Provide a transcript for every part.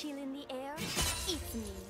chill in the air, Eat me.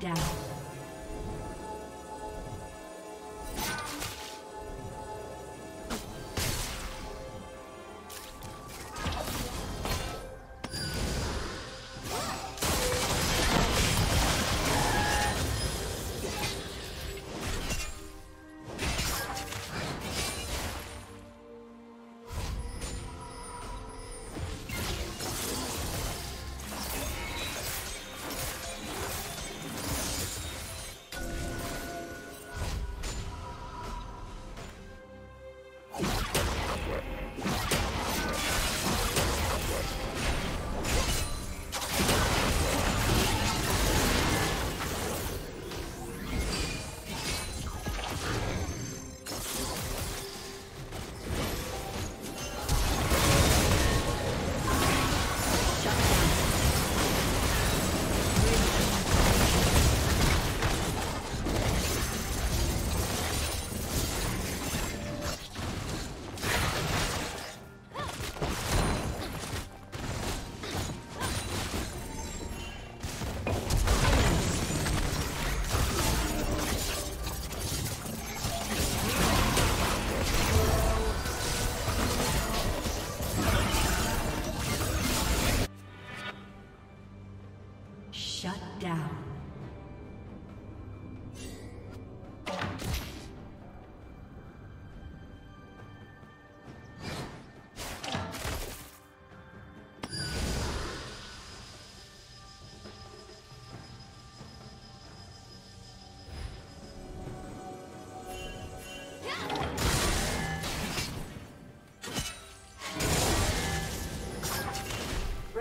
Down.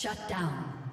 Shut down.